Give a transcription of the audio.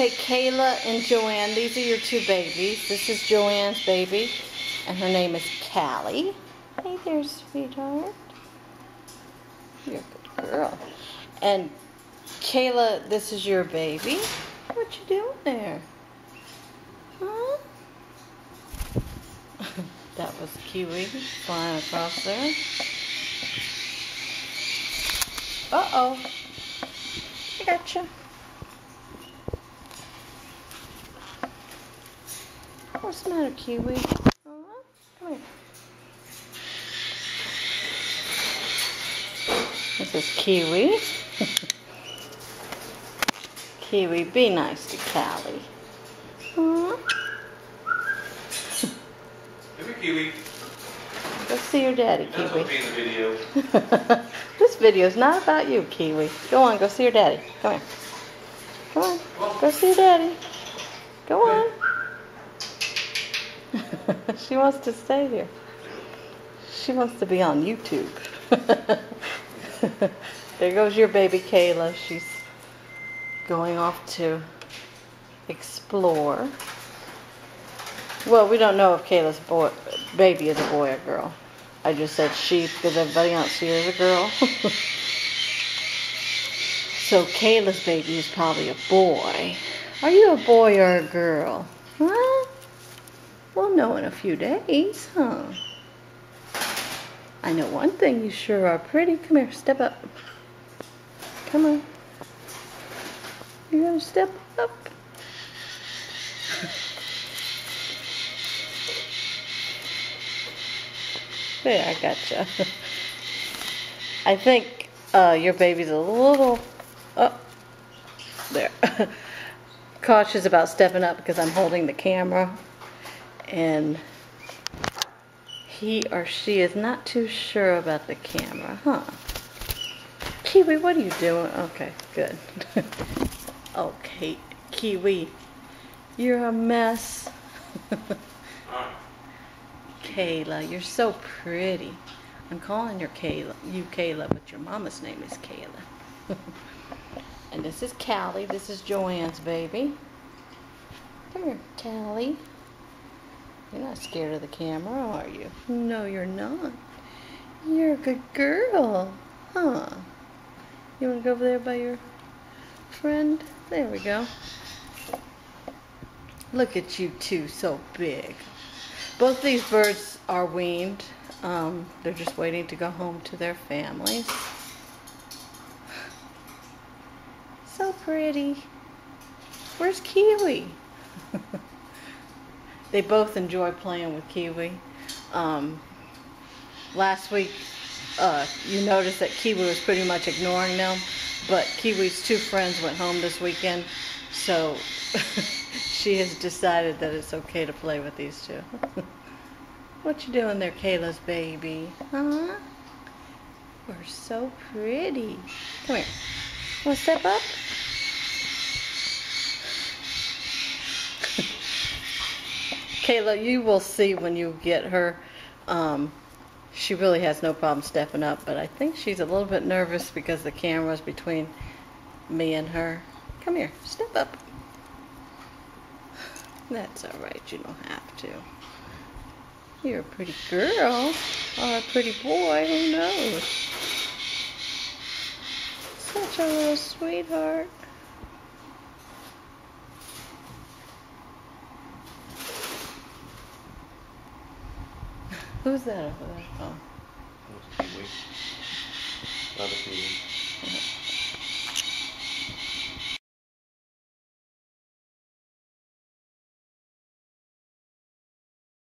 Okay, Kayla and Joanne, these are your two babies. This is Joanne's baby, and her name is Callie. Hey there, sweetheart. You're a good girl. And Kayla, this is your baby. What you doing there? Huh? that was Kiwi flying across there. Uh-oh. I gotcha. What's the matter, Kiwi? Come here. This is Kiwi. Kiwi, be nice to Callie. Huh? Come here, Kiwi. Go see your daddy, That's Kiwi. what be in the video. this video's not about you, Kiwi. Go on, go see your daddy. Come here. Come on. Go see your daddy. Go on. she wants to stay here. She wants to be on YouTube. there goes your baby Kayla. She's going off to explore. Well, we don't know if Kayla's boy, baby is a boy or girl. I just said she because everybody else here is a girl. so Kayla's baby is probably a boy. Are you a boy or a girl? Huh? We'll know in a few days, huh? I know one thing, you sure are pretty. Come here, step up. Come on. You gotta step up. There, I gotcha. I think uh, your baby's a little, oh, there, cautious about stepping up because I'm holding the camera, and he or she is not too sure about the camera, huh? Kiwi, what are you doing? Okay, good. okay, Kiwi, you're a mess. Kayla, you're so pretty. I'm calling your Kayla, you Kayla, but your mama's name is Kayla. and this is Callie. This is Joanne's baby. Come here, Callie. You're not scared of the camera, are you? No, you're not. You're a good girl, huh? You want to go over there by your friend? There we go. Look at you two, so big. Both these birds are weaned. Um, they're just waiting to go home to their families. So pretty. Where's Kiwi? they both enjoy playing with Kiwi. Um, last week, uh, you noticed that Kiwi was pretty much ignoring them, but Kiwi's two friends went home this weekend, so she has decided that it's okay to play with these two. what you doing there, Kayla's baby? Huh? We're so pretty. Come here. Want to step up? Kayla, you will see when you get her. Um, she really has no problem stepping up, but I think she's a little bit nervous because the camera's between me and her. Come here, step up. That's all right, you don't have to. You're a pretty girl, or a pretty boy, who knows? Such a little sweetheart. Who's that over there? Oh. Kiwi. Love a Kiwi.